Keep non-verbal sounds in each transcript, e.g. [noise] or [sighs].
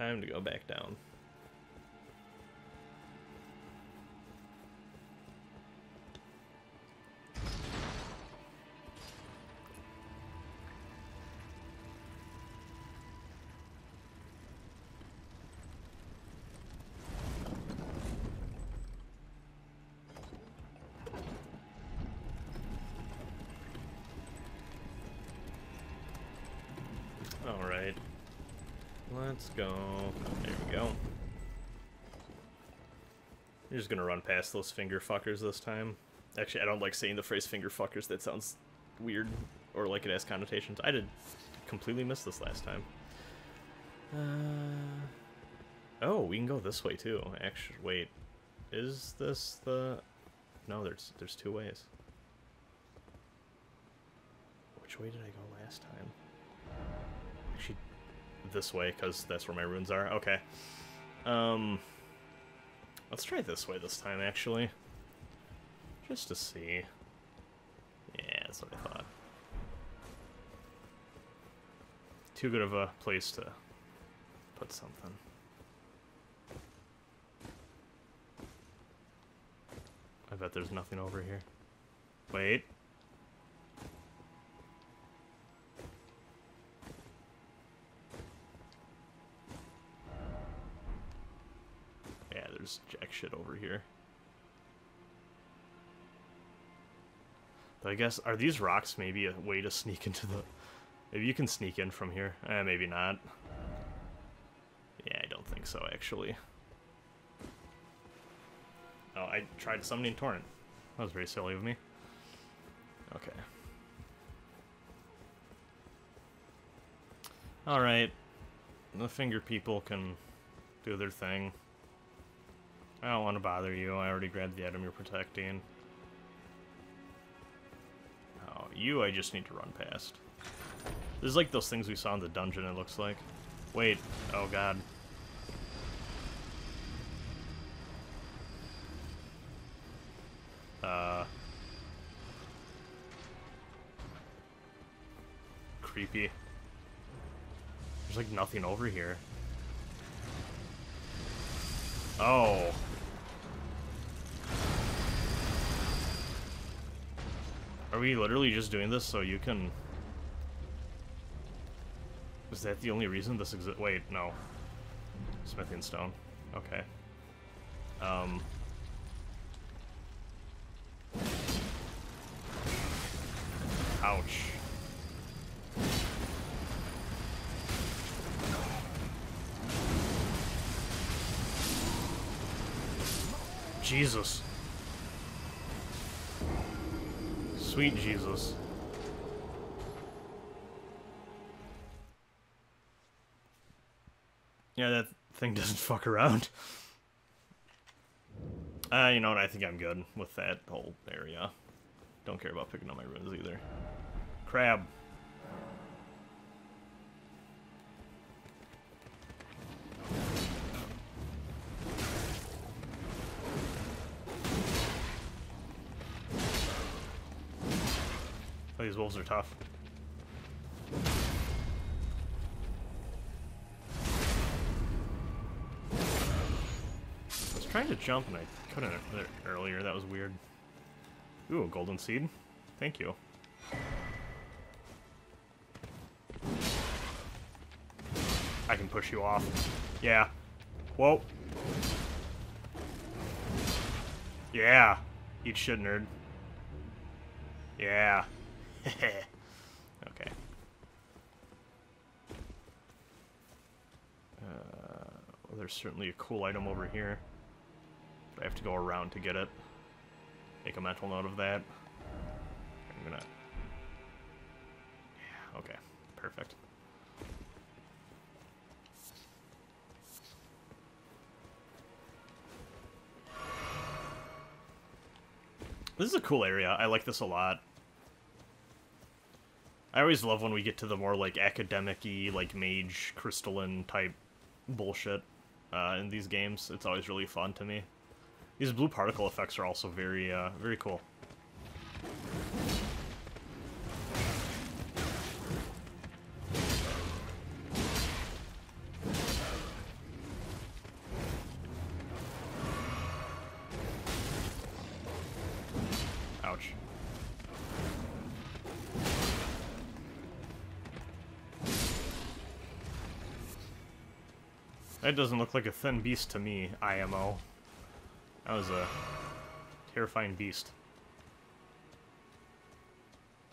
Time to go back down. Alright. Let's go. Just gonna run past those finger fuckers this time. Actually, I don't like saying the phrase finger fuckers. That sounds weird or like it has connotations. I did completely miss this last time. Uh, oh, we can go this way too. Actually, wait. Is this the... No, there's there's two ways. Which way did I go last time? Actually, this way, because that's where my runes are. Okay. Um, let's try this way this time, actually. Just to see. Yeah, that's what I thought. Too good of a place to put something. I bet there's nothing over here. Wait. Here. I guess, are these rocks maybe a way to [laughs] sneak into the... Maybe you can sneak in from here. Eh, maybe not. Yeah, I don't think so, actually. Oh, I tried summoning Torrent. That was very silly of me. Okay. Alright. The finger people can do their thing. I don't want to bother you. I already grabbed the item you're protecting. Oh, you I just need to run past. This is like those things we saw in the dungeon, it looks like. Wait. Oh, God. Uh... Creepy. There's like nothing over here. Oh. We literally just doing this so you can... Is that the only reason this exists? Wait, no. Smithing stone. Okay. Um... Ouch. Jesus. Sweet Jesus. Yeah, that thing [laughs] doesn't fuck around. Uh, you know what, I think I'm good with that whole area. Don't care about picking up my runes either. Crab. Oh, these wolves are tough. I was trying to jump and I couldn't earlier. That was weird. Ooh, a golden seed. Thank you. I can push you off. Yeah. Whoa. Yeah. Eat shit, nerd. Yeah. [laughs] okay. Uh, well, there's certainly a cool item over here. But I have to go around to get it. Make a mental note of that. I'm gonna... Yeah, okay. Perfect. This is a cool area. I like this a lot. I always love when we get to the more, like, academic-y, like, mage, crystalline type bullshit uh, in these games. It's always really fun to me. These blue particle effects are also very, uh, very cool. That doesn't look like a thin beast to me, IMO. That was a terrifying beast.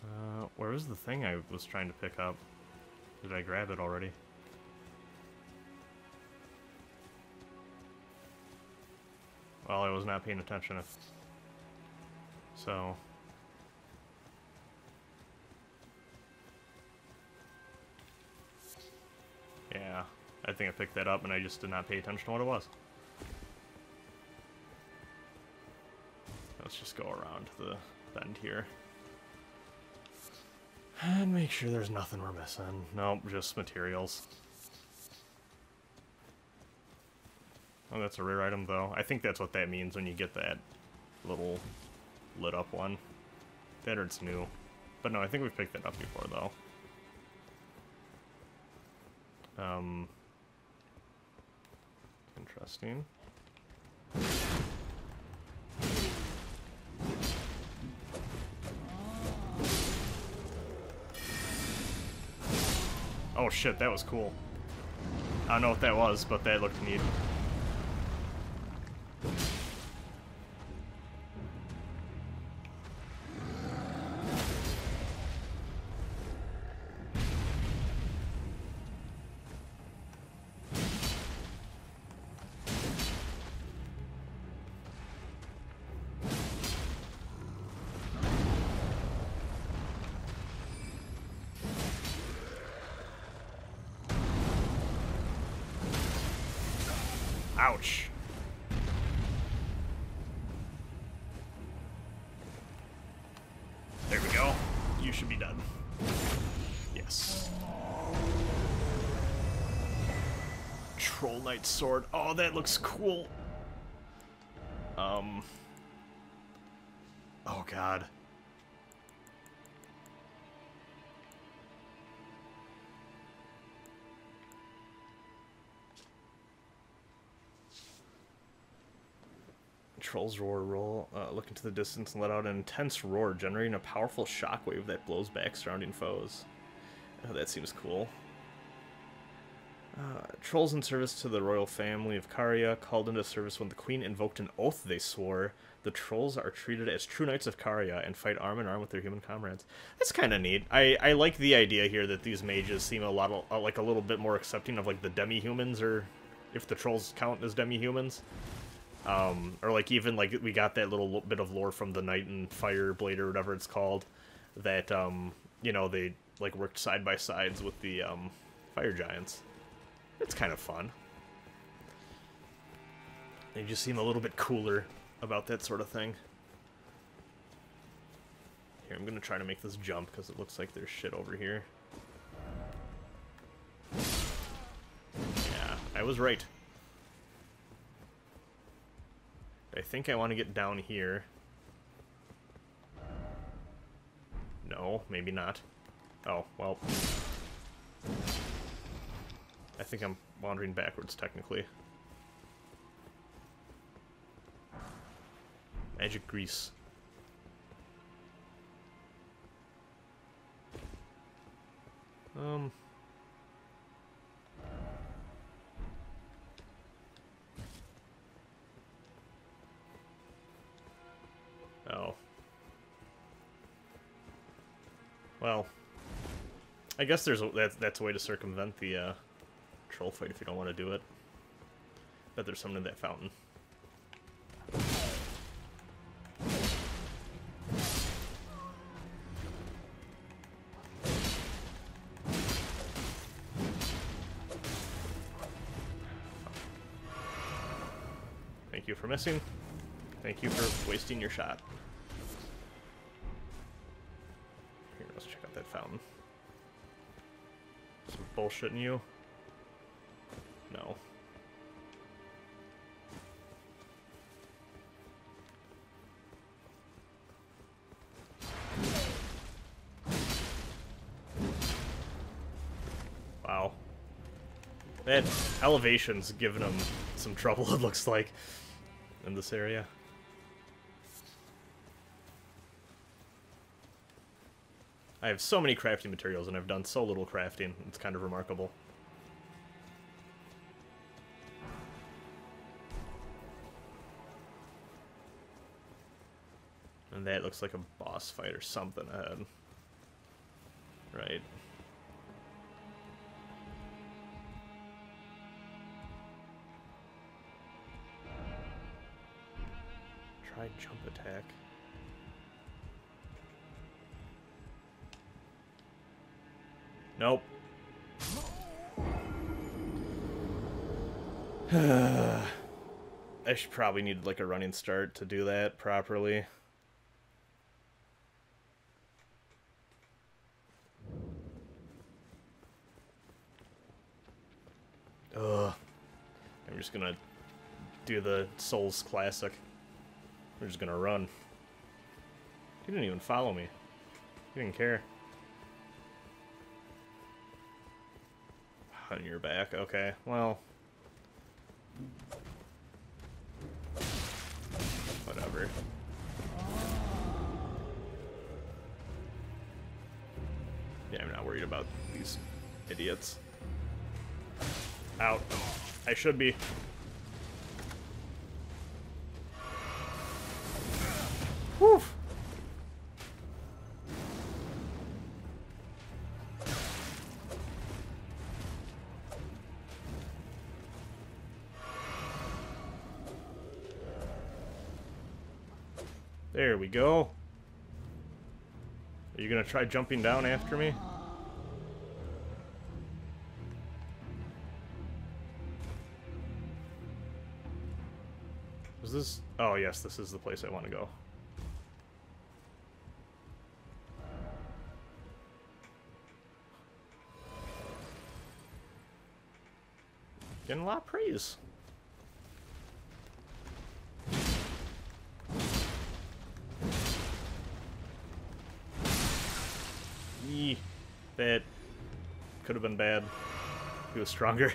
Uh, where was the thing I was trying to pick up? Did I grab it already? Well, I was not paying attention. So... Yeah, I think I picked that up and I just did not pay attention to what it was. Let's just go around the bend here. And make sure there's nothing we're missing. Nope, just materials. Oh, that's a rare item, though. I think that's what that means when you get that little lit up one. That or it's new. But no, I think we've picked that up before, though. Um, interesting. Oh shit, that was cool. I don't know what that was, but that looked neat. Ouch. There we go. You should be done. Yes. Troll Knight Sword. Oh, that looks cool. Um. Oh, God. Troll's roar roll. Uh, look into the distance and let out an intense roar, generating a powerful shockwave that blows back surrounding foes. Oh, that seems cool. Uh, trolls in service to the royal family of Caria called into service when the queen invoked an oath they swore. The trolls are treated as true knights of Caria and fight arm in arm with their human comrades. That's kind of neat. I, I like the idea here that these mages seem a lot of, uh, like a little bit more accepting of like the demi-humans or if the trolls count as demi-humans. Um, or like even like we got that little bit of lore from the Knight and Fire Blade or whatever it's called, that um, you know they like worked side by sides with the um, fire giants. It's kind of fun. They just seem a little bit cooler about that sort of thing. Here, I'm gonna try to make this jump because it looks like there's shit over here. Yeah, I was right. I think I want to get down here. No, maybe not. Oh, well. I think I'm wandering backwards, technically. Magic grease. Um... I guess there's a, that's that's a way to circumvent the uh, troll fight if you don't want to do it. Bet there's someone in that fountain. Thank you for missing. Thank you for wasting your shot. Some bullshit you? No. Wow. That elevation's giving him some trouble, [laughs] it looks like, in this area. I have so many crafting materials and I've done so little crafting. It's kind of remarkable. And that looks like a boss fight or something ahead. Right. Try jump attack. Nope. [sighs] I should probably need like a running start to do that properly. Ugh. I'm just gonna do the Souls Classic. We're just gonna run. He didn't even follow me. He didn't care. On your back, okay. Well. Whatever. Yeah, I'm not worried about these idiots. Out. I should be. Whew. Go. Are you gonna try jumping down after me? Is this... Oh, yes, this is the place I want to go. Getting a lot of praise. That could have been bad. He was stronger.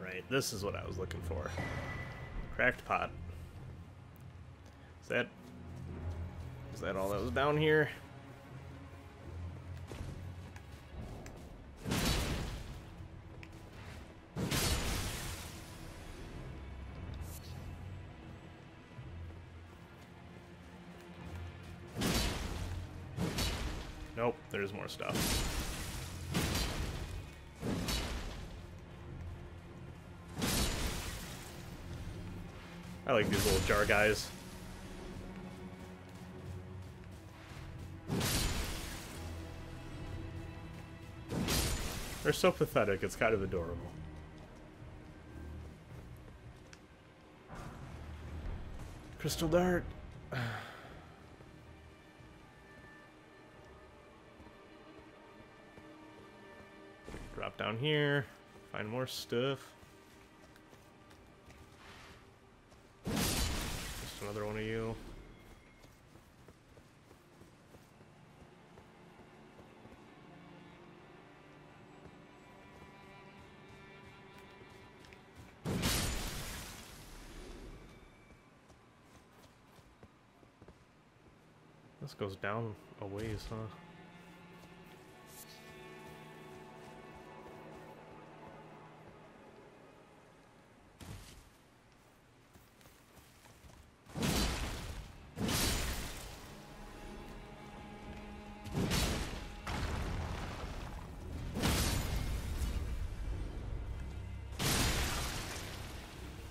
Alright, this is what I was looking for. Cracked pot. Is that... Is that all that was down here? More stuff. I like these little jar guys. They're so pathetic, it's kind of adorable. Crystal Dart. [sighs] Down here, find more stuff. Just another one of you. This goes down a ways, huh?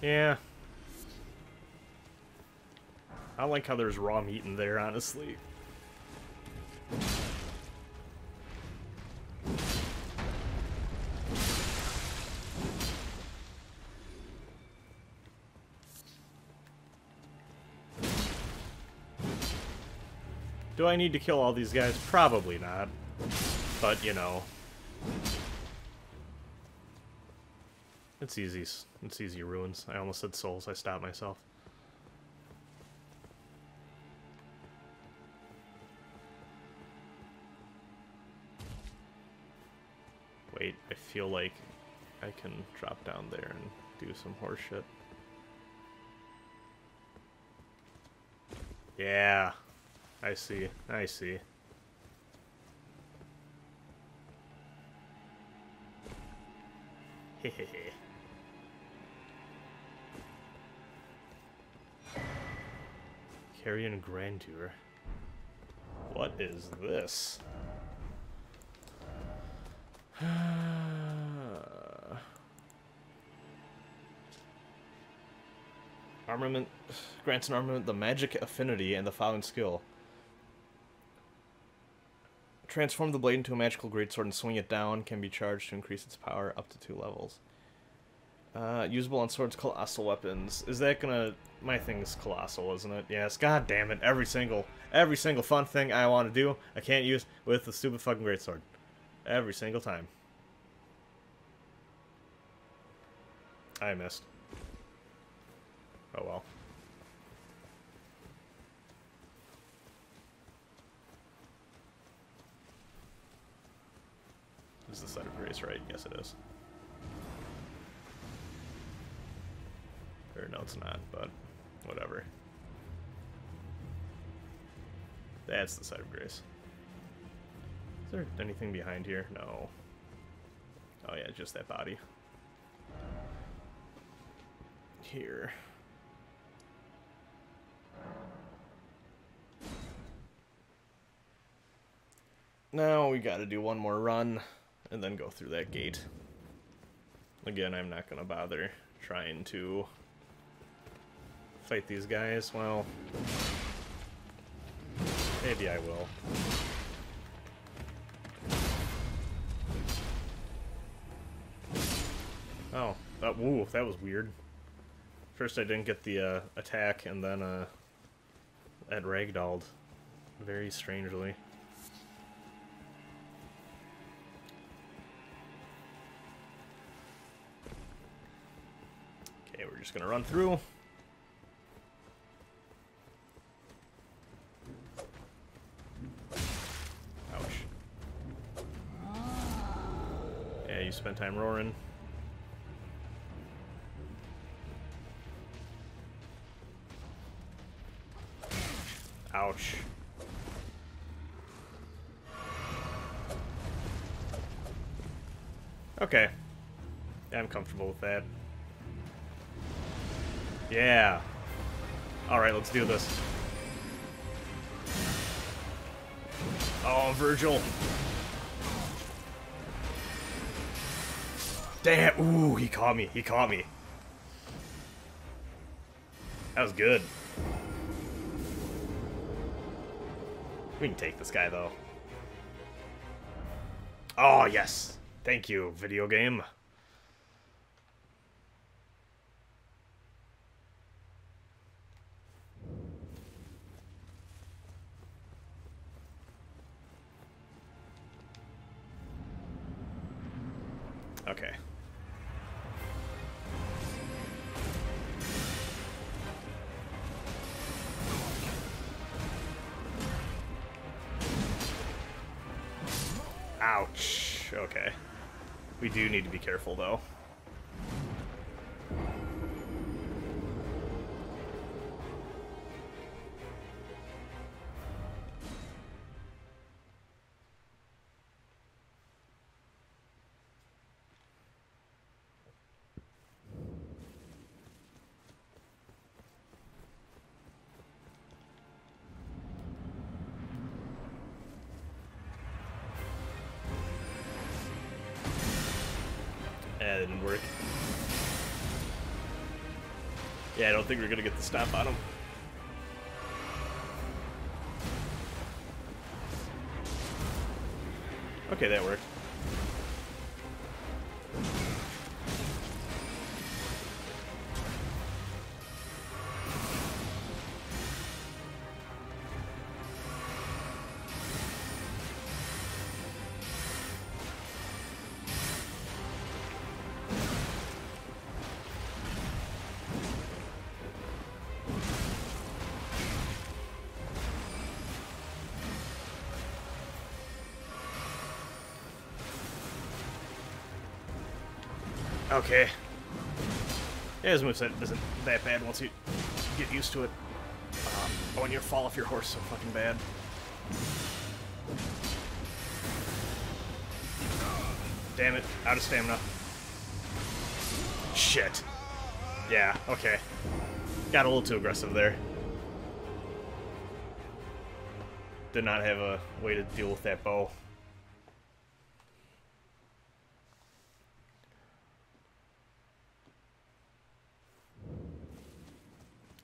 Yeah. I like how there's raw meat in there, honestly. Do I need to kill all these guys? Probably not. But, you know. It's easy. It's easy runes. I almost said souls. I stopped myself. Wait, I feel like I can drop down there and do some horseshit. Yeah. I see. I see. Hehehe. Carian Grandeur. What is this? [sighs] armament grants an armament the magic affinity and the following skill. Transform the blade into a magical greatsword and swing it down. Can be charged to increase its power up to two levels. Uh, usable on swords, colossal weapons. Is that gonna... My thing's colossal, isn't it? Yes, god damn it. Every single, every single fun thing I want to do, I can't use with the stupid fucking greatsword. Every single time. I missed. Oh well. Is the site of grace right? Yes, it is. Or no, it's not, but whatever. That's the site of grace. Is there anything behind here? No. Oh yeah, just that body. Here. Now we gotta do one more run and then go through that gate. Again, I'm not gonna bother trying to fight these guys. Well, maybe I will. Oh, that, woo, that was weird. First I didn't get the uh, attack, and then uh, at ragdolled very strangely. Okay, we're just gonna run through. Yeah, time roaring. Ouch. Okay. I'm comfortable with that. Yeah. Alright, let's do this. Oh, Virgil. Damn. Ooh, he caught me. He caught me. That was good. We can take this guy, though. Oh, yes. Thank you, video game. Ouch. Okay. We do need to be careful, though. Don't think we're gonna get the stop on him. Okay, that worked. Okay. Yeah, his moveset isn't that bad once you get used to it. Um, Oh, and you fall off your horse so fucking bad. Damn it, out of stamina. Shit. Yeah, okay. Got a little too aggressive there. Did not have a way to deal with that bow.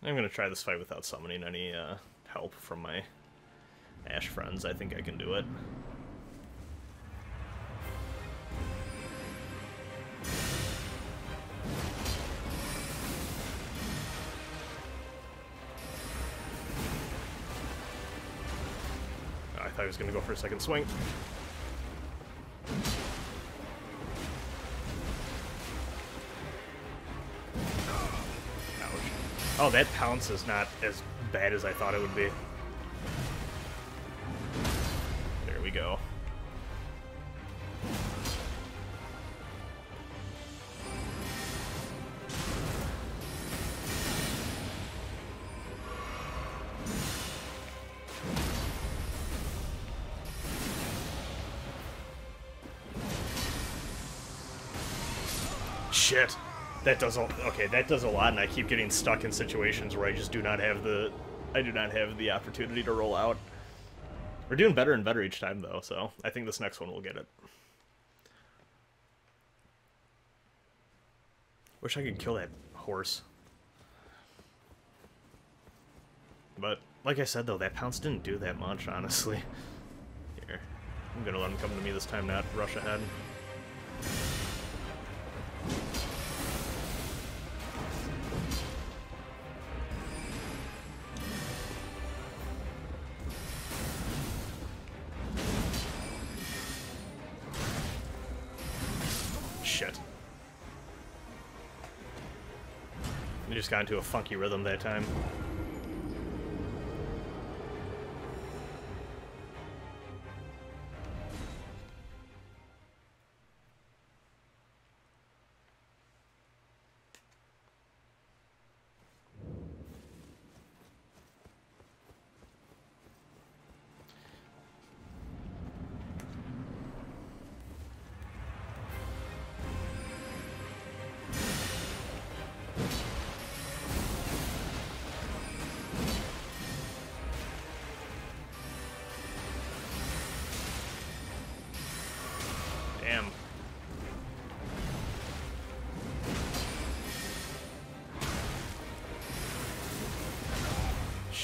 I'm gonna try this fight without summoning any uh, help from my Ash friends. I think I can do it. Oh, I thought he was gonna go for a second swing. Oh, that pounce is not as bad as I thought it would be. There we go. Shit. That does a, okay. That does a lot, and I keep getting stuck in situations where I just do not have the, I do not have the opportunity to roll out. We're doing better and better each time, though, so I think this next one will get it. Wish I could kill that horse. But, like I said, though, that pounce didn't do that much, honestly. Here. I'm gonna let him come to me this time, not rush ahead. Shit. We just got into a funky rhythm that time.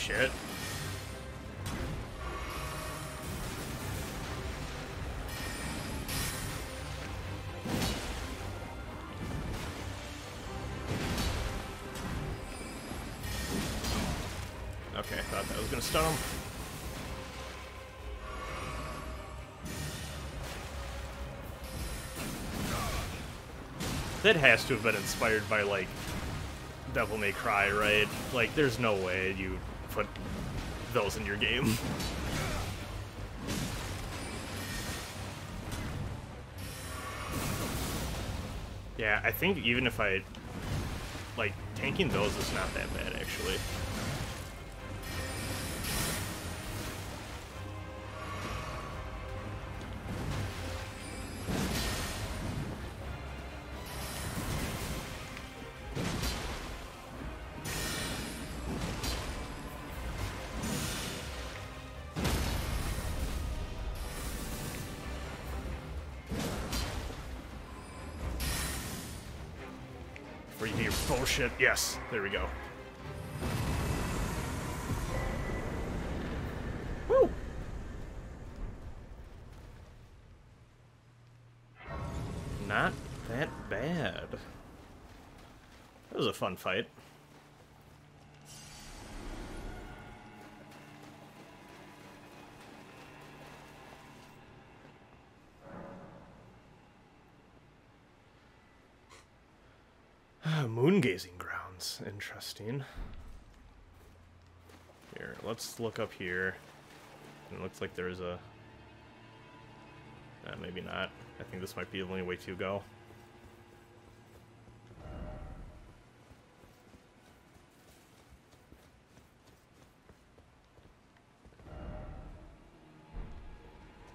Shit. Okay, I thought that was gonna stun him. That has to have been inspired by, like, Devil May Cry, right? Like, there's no way you put those in your game. yeah, I think even if I... Like, tanking those is not that bad, actually. Bullshit. Yes, there we go. Woo! Not that bad. That was a fun fight. Grounds. Interesting. Here, let's look up here. It looks like there is a... Uh, maybe not. I think this might be the only way to go.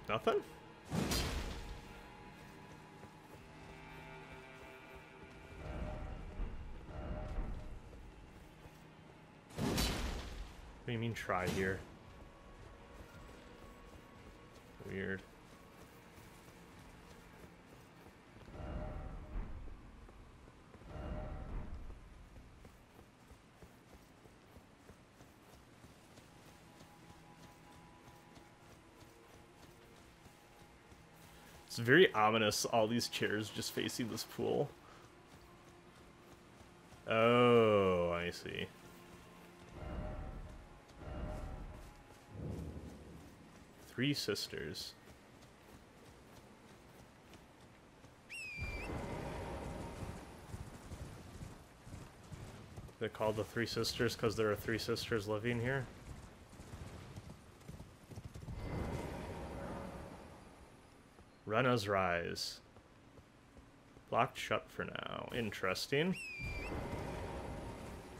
Nothing? Try here? Weird. It's very ominous, all these chairs just facing this pool. Oh, I see. Three sisters. They called the three sisters because there are three sisters living here? Ranni's Rise. Locked shut for now. Interesting.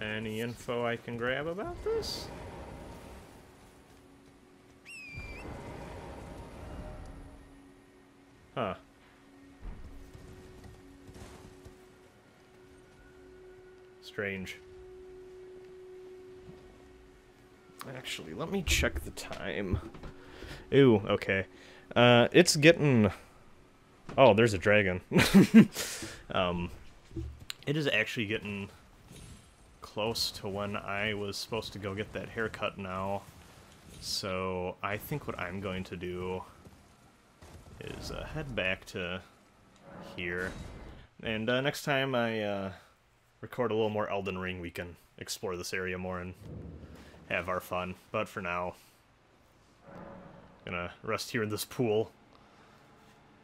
Any info I can grab about this? Huh. Strange. Actually, let me check the time. Ooh, okay. Uh, it's getting... Oh, there's a dragon. [laughs] um, it is actually getting close to when I was supposed to go get that haircut now. So I think what I'm going to do is uh, head back to here. And uh, next time I uh, record a little more Elden Ring, we can explore this area more and have our fun. But for now, gonna rest here in this pool.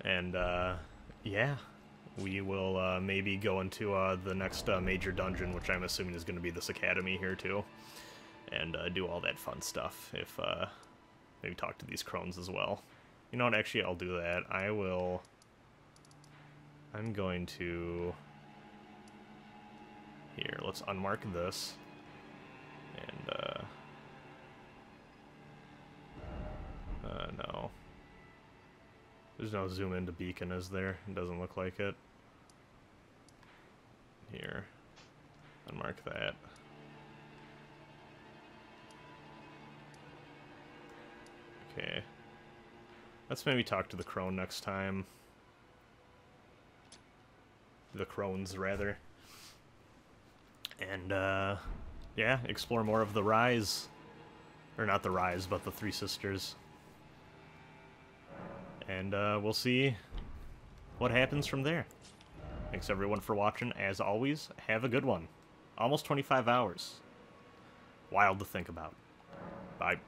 And uh, yeah, we will uh, maybe go into uh, the next major dungeon, which I'm assuming is to be this academy here too, and do all that fun stuff. If maybe talk to these crones as well. You know what? Actually, I'll do that. I will. I'm going to. Here, let's unmark this. And, uh. Uh, no. There's no zoom into beacon, is there? It doesn't look like it. Here. Unmark that. Okay. Let's maybe talk to the crone next time. The crones, rather. And, uh, yeah, explore more of the Rise. Or not the Rise, but the Three Sisters. And, uh, we'll see what happens from there. Thanks everyone for watching. As always, have a good one. Almost 25 hours. Wild to think about. Bye.